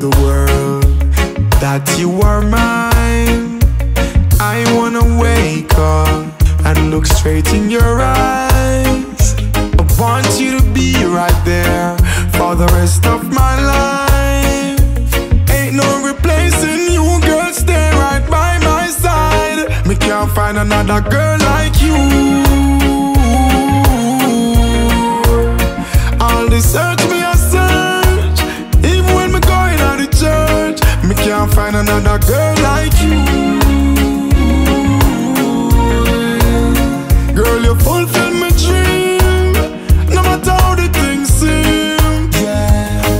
the world that you are mine. I wanna wake up and look straight in your eyes. I want you to be right there for the rest of my life. Ain't no replacing you, girl, stay right by my side. Me can't find another girl like find another girl like you. Girl, you fulfill my dream, no matter how the things seem.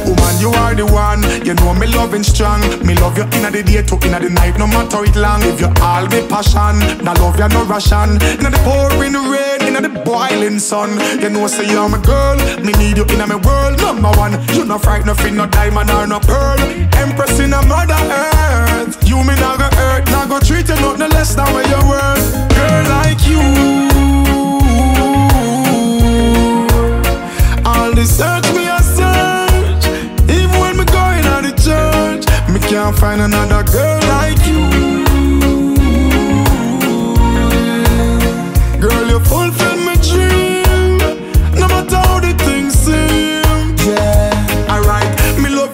Woman, you are the one. You know me loving strong. Me love you inna the day to inna the night, no matter it long. If you all me passion, na love you no ration. Inna the pouring rain, inna the boiling sun. You know say you're my girl. Me need you inna my world, number one. You no nothing, no fear, no diamond or no pearl. Treat you nothing less than what you worth. Girl like you. All the search me a search Even when me going out the church Me can't find another girl like you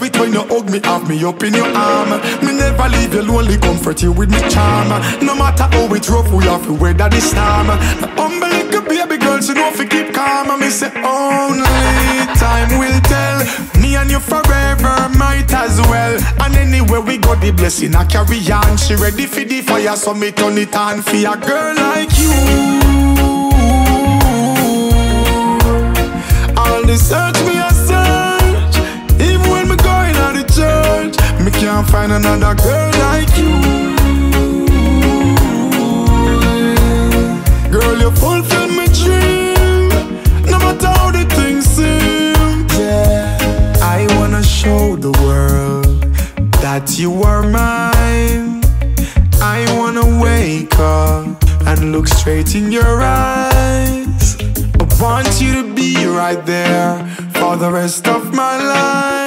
it when you hug me Have me up in your arm. Me never leave you lonely Comfort you with me charm. No matter how it rough We have to weather the storm. Humble little baby girl She know fi keep calm. And me say only time will tell. Me and you forever might as well. And anywhere we go the blessing I carry on. She ready for the fire So me turn it on For a girl like you find another girl like you. Girl, you fulfill my dream No matter how the things seem. Yeah I wanna show the world That you are mine. I wanna wake up And look straight in your eyes. I want you to be right there For the rest of my life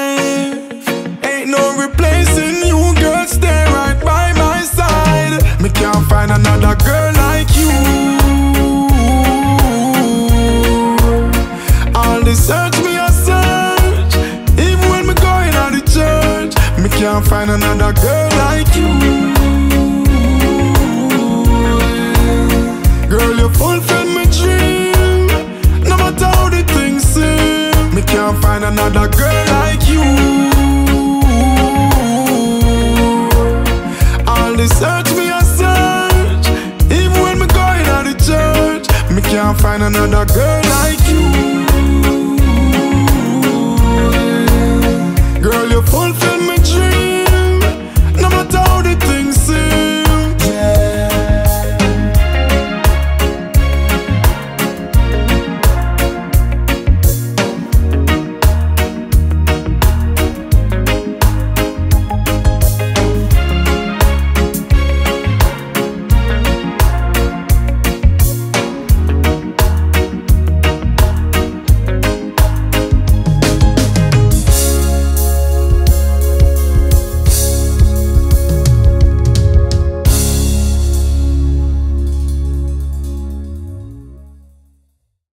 another girl like you. All the search me a search. Even when me going out the church Me can't find another girl like you. Girl, you fulfill my dream. No matter how the things seem Me can't find another girl like you. All the search can't find another girl like